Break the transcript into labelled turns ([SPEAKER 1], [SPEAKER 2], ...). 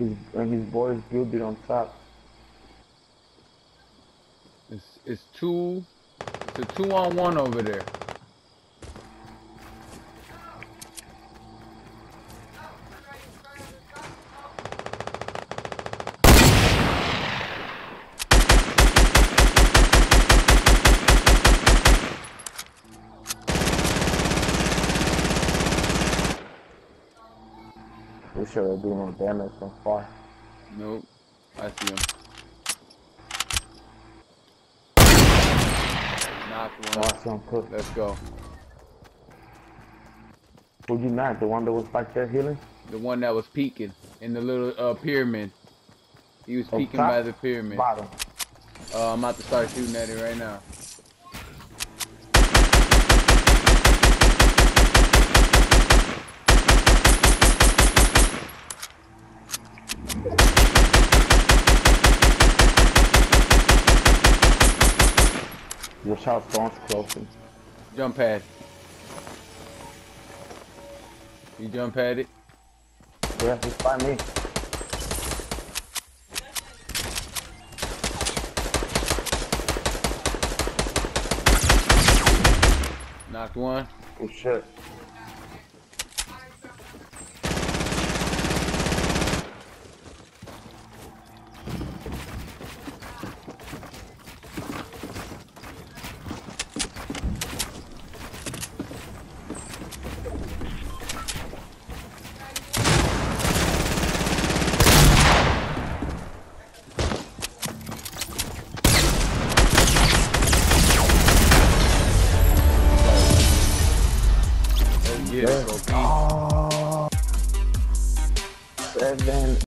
[SPEAKER 1] His, and his boys building on top.
[SPEAKER 2] It's it's two. It's a two on one over there.
[SPEAKER 1] Sure are doing no damage from far.
[SPEAKER 2] Nope. I see him. Knocked one.
[SPEAKER 1] Cook.
[SPEAKER 2] Let's go.
[SPEAKER 1] Who'd you knock? The one that was back there healing?
[SPEAKER 2] The one that was peeking in the little uh, pyramid. He was
[SPEAKER 1] Oh,
[SPEAKER 2] peeking
[SPEAKER 1] top?
[SPEAKER 2] by the pyramid.
[SPEAKER 1] Bottom.
[SPEAKER 2] Uh, I'm about to start shooting at it right now.
[SPEAKER 1] Your shot's going closing.
[SPEAKER 2] Jump pad. You jump at it.
[SPEAKER 1] Yeah, just by me.
[SPEAKER 2] Knocked one.
[SPEAKER 1] Oh shit. Beautiful. Oh. Seven.